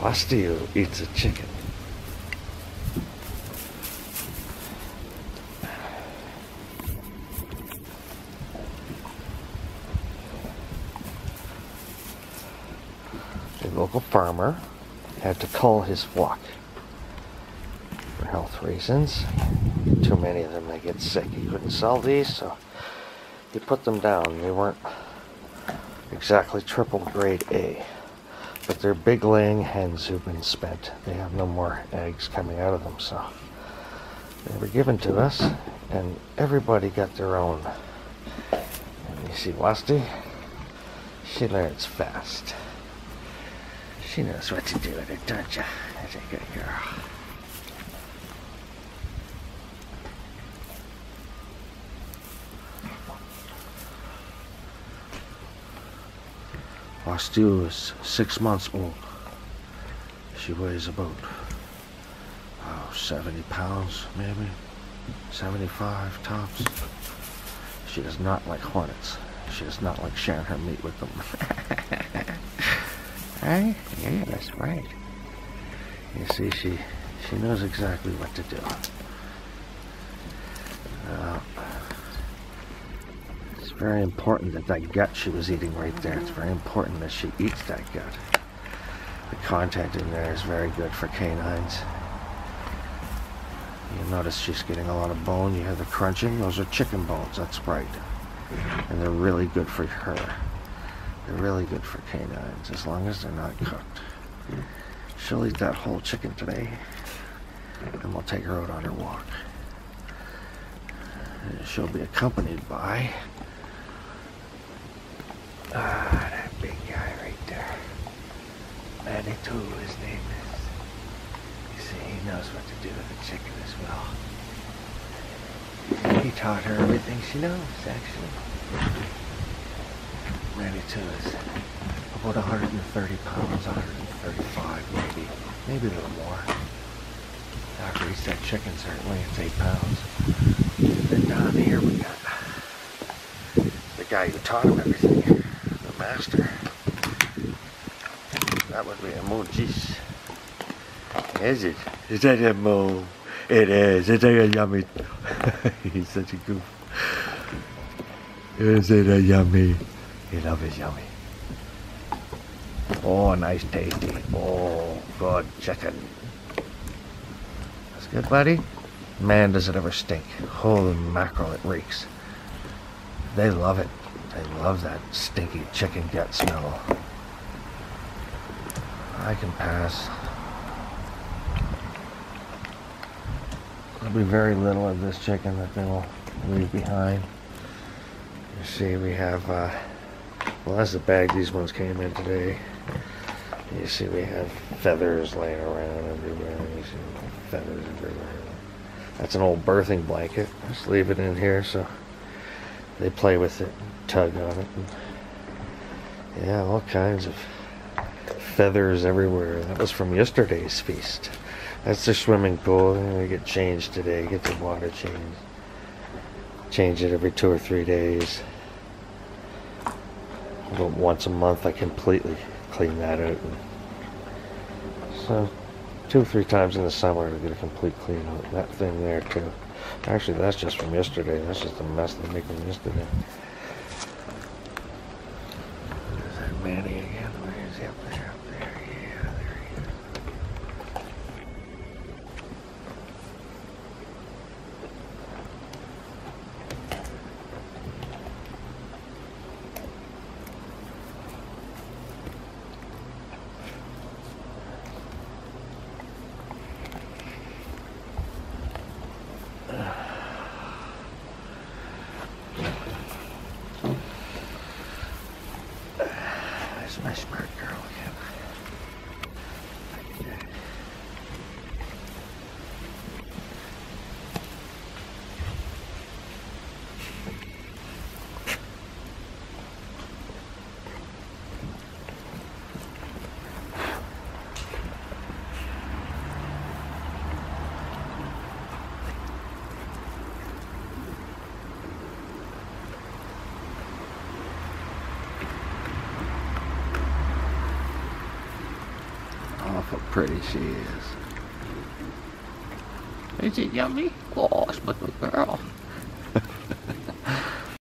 Wasti eats a chicken. A local farmer had to cull his flock for health reasons. Too many of them, they get sick. He couldn't sell these, so he put them down. They weren't exactly triple grade A, but they're big laying hens who've been spent. They have no more eggs coming out of them, so they were given to us, and everybody got their own. And you see, Wasti, she learns fast. She knows what to do with it, don't you? That's a good girl. Wasti is six months old. She weighs about oh, 70 pounds, maybe 75 tops. She does not like hornets. She does not like sharing her meat with them. Hey, yeah, that's right. You see, she she knows exactly what to do. Very important that that gut she was eating right there. It's very important that she eats that gut. The content in there is very good for canines. You notice she's getting a lot of bone. You hear the crunching. Those are chicken bones. That's right. And they're really good for her. They're really good for canines as long as they're not cooked. She'll eat that whole chicken today, and we'll take her out on her walk. She'll be accompanied by ah, that big guy right there. Manitou, his name is. You see, he knows what to do with the chicken as well. He taught her everything she knows, actually. Manitou is about 130 pounds, 135 maybe, maybe a little more. After he said chicken, certainly it's 8 pounds. And Then down here we got the guy who taught him everything, master. That would be Imoojeesh. Is it? Is that Imoo? It is. It's a yummy. He's such a goof. Is it a yummy? He love his yummy. Oh, nice tasty. Oh, good chicken. That's good, buddy. Man, does it ever stink. Holy mackerel, it reeks. They love it. They love that stinky chicken gut smell. I can pass. There'll be very little of this chicken that they will leave behind. You see, we have uh, well, that's the bag these ones came in today. You see we have feathers laying around everywhere. You see feathers everywhere. That's an old birthing blanket. Just leave it in here so they play with it, tug on it. And yeah, all kinds of feathers everywhere. That was from yesterday's feast. That's the swimming pool. We get changed today. Get the water changed. Change it every two or three days about once a month I completely clean that out. So two or three times in the summer to get a complete clean out. That thing there too. Actually, that's just from yesterday. That's just a mess they made from yesterday. There's that Mani Oh, how pretty she is. Is it yummy? Gosh, my good girl.